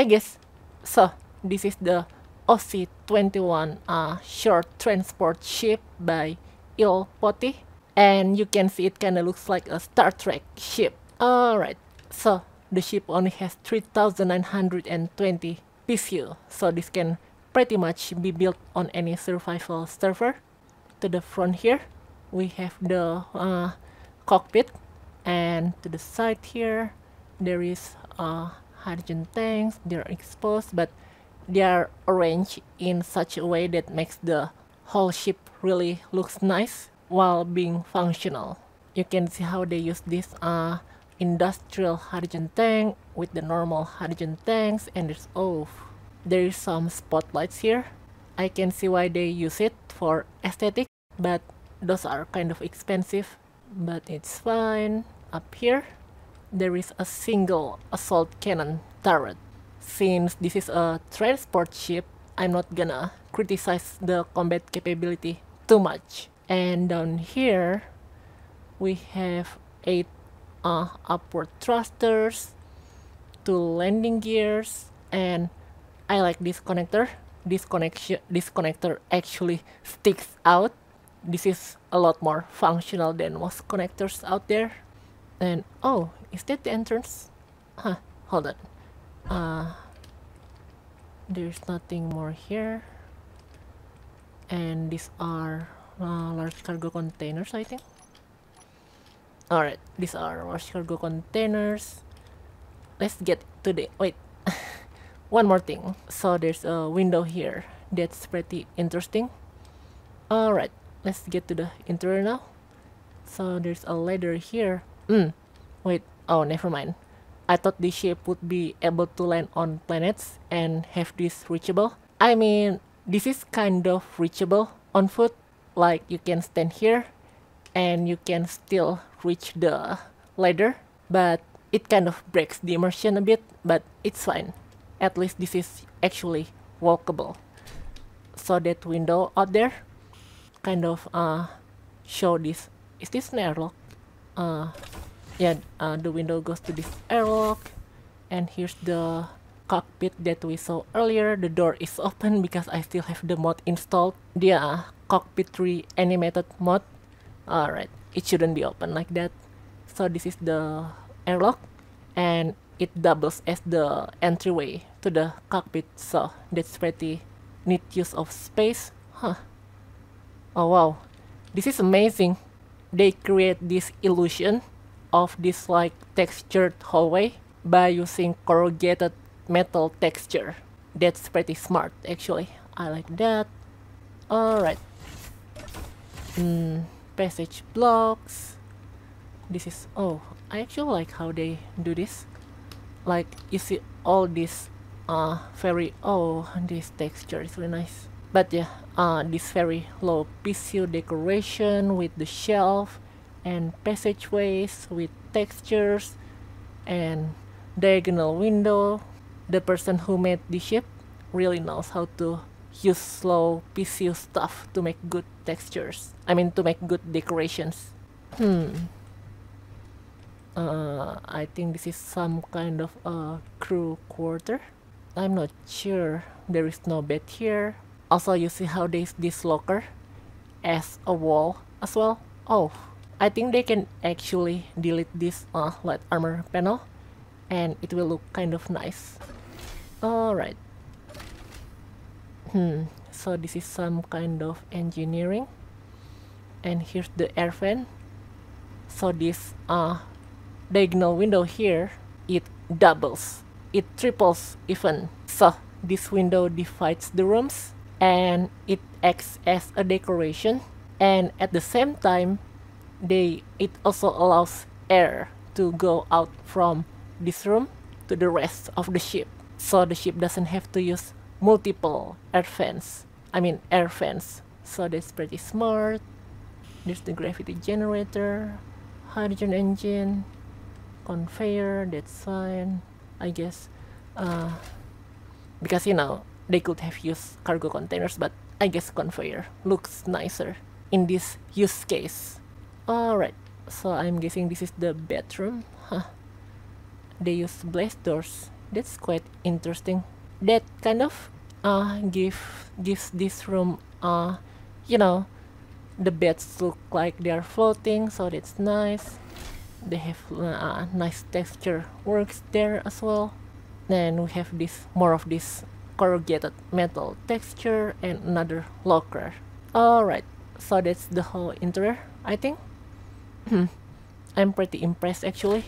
I guess so. This is the OC-21 uh, short transport ship by Il Poti and you can see it kind of looks like a Star Trek ship. Alright, so the ship only has 3920 PCU, so this can pretty much be built on any survival server. To the front here, we have the uh, cockpit and to the side here there is uh, hydrogen tanks they're exposed but they are arranged in such a way that makes the whole ship really looks nice while being functional. You can see how they use this uh, industrial hydrogen tank with the normal hydrogen tanks and there's oh there is some spotlights here. I can see why they use it for aesthetic but those are kind of expensive but it's fine up here there is a single assault cannon turret. Since this is a transport ship I'm not gonna criticize the combat capability too much. And down here we have eight uh, upward thrusters two landing gears and I like this connector. This connection this connector actually sticks out. This is a lot more functional than most connectors out there. And oh is that the entrance? Huh hold on. Uh there's nothing more here. And these are uh, large cargo containers I think. Alright these are large cargo containers. Let's get to the wait. One more thing. So there's a window here. That's pretty interesting. Alright let's get to the interior now. So there's a ladder here. Mm, wait oh never mind. I thought this ship would be able to land on planets and have this reachable. I mean this is kind of reachable on foot. Like you can stand here and you can still reach the ladder but it kind of breaks the immersion a bit but it's fine. At least this is actually walkable. So that window out there. Kind of uh, show this. Is this an airlock uh, yeah uh, the window goes to this airlock and here's the cockpit that we saw earlier. The door is open because I still have the mod installed. The uh, cockpit animated mod. Alright it shouldn't be open like that. So this is the airlock and it doubles as the entryway to the cockpit. So that's pretty neat use of space huh? Oh wow. This is amazing. They create this illusion of this like textured hallway by using corrugated metal texture. That's pretty smart actually. I like that. Alright. Mm, passage blocks. This is oh I actually like how they do this. Like you see all this uh very oh this texture is really nice. But yeah uh, this very low PCU decoration with the shelf and passageways with textures and diagonal window. The person who made the ship really knows how to use slow PCU stuff to make good textures. I mean to make good decorations. Hmm. Uh, I think this is some kind of a crew quarter. I'm not sure. There is no bed here. Also you see how there's this locker as a wall as well? Oh I think they can actually delete this uh, light armor panel and it will look kind of nice. Alright. Hmm so this is some kind of engineering. And here's the air fan. So this uh, diagonal window here it doubles. It triples even. So this window divides the rooms and it acts as a decoration. And at the same time they it also allows air to go out from this room to the rest of the ship. So the ship doesn't have to use multiple air fans I mean air fans. So that's pretty smart. There's the gravity generator hydrogen engine conveyor that's fine I guess. Uh, because you know they could have used cargo containers, but I guess conveyor looks nicer in this use case. Alright, so I'm guessing this is the bedroom. Huh. They use blast doors that's quite interesting. That kind of uh, give gives this room uh, you know, the beds look like they are floating, so that's nice. They have uh, nice texture works there as well. Then we have this more of this corrugated metal texture and another locker. Alright, so that's the whole interior, I think. Hmm. I'm pretty impressed actually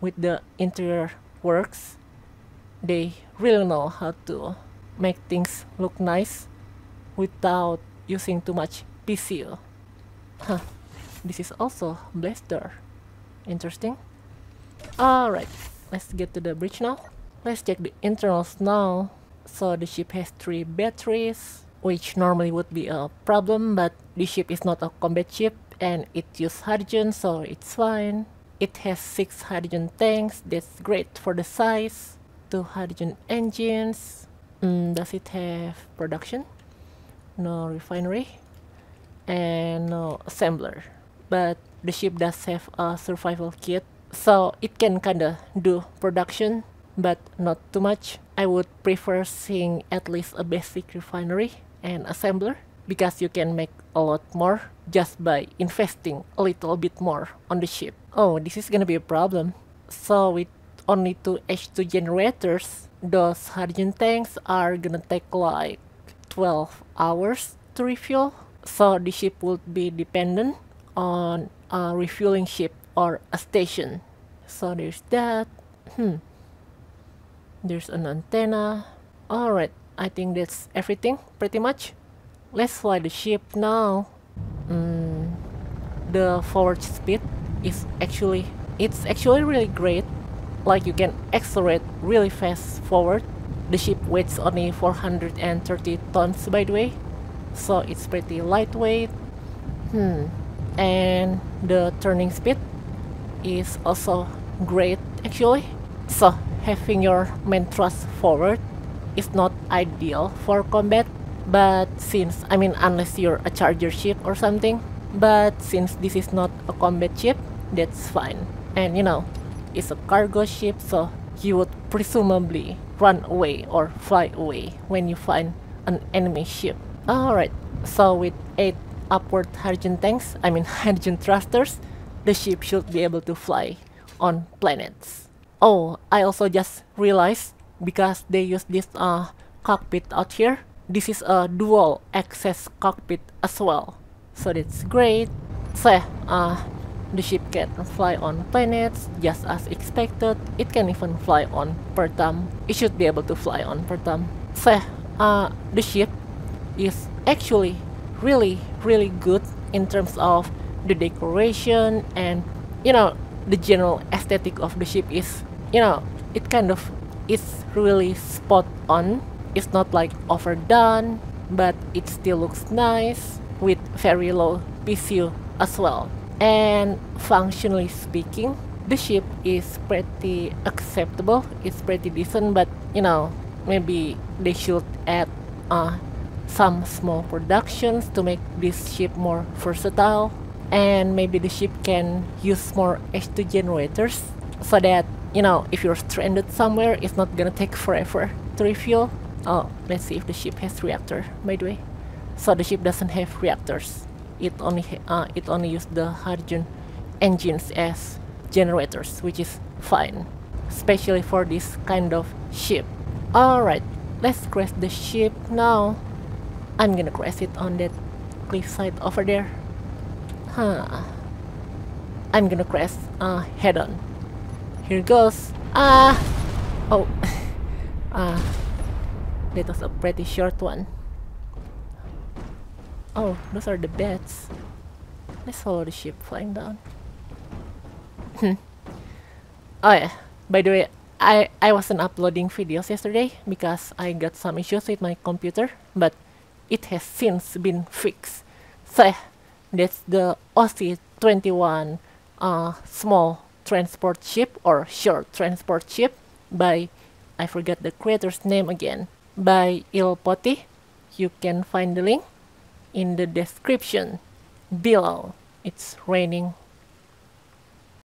with the interior works. They really know how to make things look nice without using too much PCU. Huh, this is also blaster. Interesting. Alright, let's get to the bridge now. Let's check the internals now. So the ship has three batteries, which normally would be a problem, but the ship is not a combat ship and it uses hydrogen, so it's fine. It has six hydrogen tanks, that's great for the size. Two hydrogen engines. Mm, does it have production? No refinery. And no assembler. But the ship does have a survival kit, so it can kinda do production, but not too much. I would prefer seeing at least a basic refinery and assembler because you can make a lot more just by investing a little bit more on the ship. Oh, this is gonna be a problem. So with only two H2 generators, those hydrogen tanks are gonna take like 12 hours to refuel. So the ship would be dependent on a refueling ship or a station. So there's that. Hmm. There's an antenna. Alright, I think that's everything pretty much. Let's fly the ship now. Mm, the forward speed is actually it's actually really great. Like you can accelerate really fast forward. The ship weighs only 430 tons by the way, so it's pretty lightweight. Hmm. And the turning speed is also great actually. So having your main thrust forward is not ideal for combat but since I mean unless you're a charger ship or something but since this is not a combat ship that's fine. And you know it's a cargo ship so you would presumably run away or fly away when you find an enemy ship. Alright so with 8 upward hydrogen tanks I mean hydrogen thrusters the ship should be able to fly on planets. Oh I also just realized because they use this uh, cockpit out here this is a dual access cockpit as well. So that's great. So uh, the ship can fly on planets just as expected. It can even fly on Pertam it should be able to fly on Pertam so uh, the ship is actually really really good in terms of the decoration and you know the general aesthetic of the ship is you know it kind of is really spot on it's not like overdone, but it still looks nice with very low PCU as well. And functionally speaking, the ship is pretty acceptable. It's pretty decent, but you know, maybe they should add uh, some small productions to make this ship more versatile. And maybe the ship can use more H2 generators so that, you know, if you're stranded somewhere, it's not gonna take forever to refuel. Oh, let's see if the ship has reactor, by the way. So the ship doesn't have reactors. It only uh, it only used the hydrogen engines as generators, which is fine, especially for this kind of ship. Alright, let's crash the ship now. I'm gonna crash it on that cliffside over there. Huh. I'm gonna crash uh, head on. Here goes. Ah! Oh. ah. That was a pretty short one. Oh, those are the beds. Let's follow the ship flying down. oh yeah, by the way, I, I wasn't uploading videos yesterday because I got some issues with my computer, but it has since been fixed. So yeah, that's the OC-21 uh, small transport ship or short transport ship by, I forget the creator's name again by Il Poti. You can find the link in the description below. It's raining